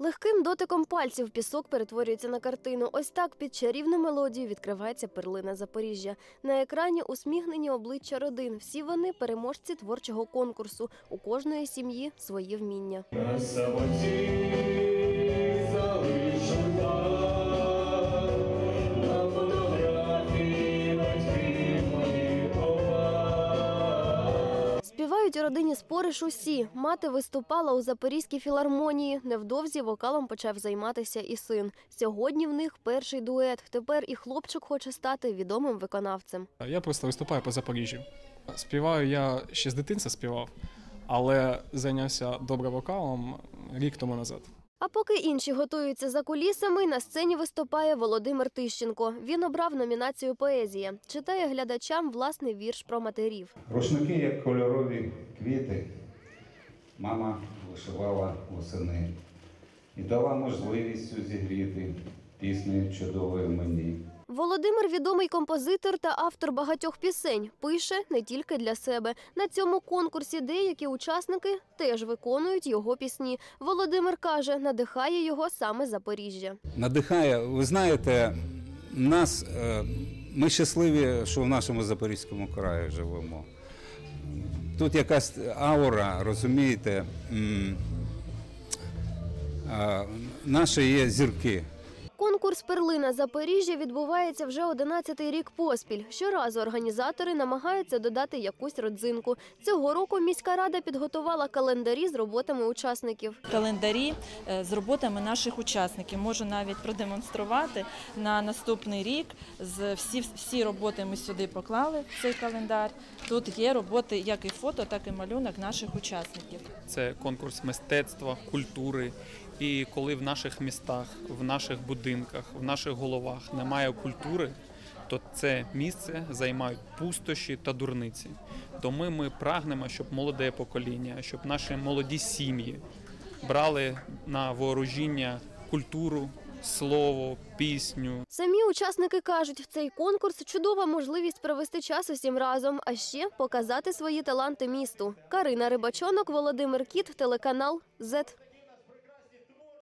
Легким дотиком пальців пісок перетворюється на картину. Ось так під чарівну мелодію відкривається перлина Запоріжжя. На екрані усміхнені обличчя родин. Всі вони переможці творчого конкурсу. У кожної сім'ї свої вміння. Співають у родині Спориш усі. Мати виступала у Запорізькій філармонії. Невдовзі вокалом почав займатися і син. Сьогодні в них перший дует. Тепер і хлопчик хоче стати відомим виконавцем. Я просто виступаю по Запоріжжю. Співаю я ще з дитинства співав, але зайнявся добре вокалом рік тому назад. А поки інші готуються за кулісами, на сцені виступає Володимир Тищенко. Він обрав номінацію Поезія. Читає глядачам власний вірш про матерів. Рушники, як кольорові квіти, мама вишивала восени і дала можливість зігріти піснею чудовою мені. Володимир відомий композитор та автор багатьох пісень. Пише не тільки для себе. На цьому конкурсі деякі учасники теж виконують його пісні. Володимир каже, надихає його саме Запоріжжя. Надихає, ви знаєте, нас, е, ми щасливі, що в нашому Запорізькому краї живемо. Тут якась аура, розумієте, наші є зірки. Конкурс Перлина Запоріжжя відбувається вже 11-й рік поспіль. Щоразу організатори намагаються додати якусь родзинку. Цього року міська рада підготувала календарі з роботами учасників. календарі е, з роботами наших учасників. Можу навіть продемонструвати на наступний рік. З всі, всі роботи ми сюди поклали в цей календар. Тут є роботи як і фото, так і малюнок наших учасників. Це конкурс мистецтва, культури. І коли в наших містах, в наших будинках, в наших головах немає культури, то це місце займають пустощі та дурниці. Тому ми прагнемо, щоб молоде покоління, щоб наші молоді сім'ї брали на вооружіння культуру, слово, пісню, Самі учасники кажуть, цей конкурс чудова можливість провести час усім разом, а ще показати свої таланти місту. Карина Рибачонок, Володимир Кіт, телеканал ЗЕТ.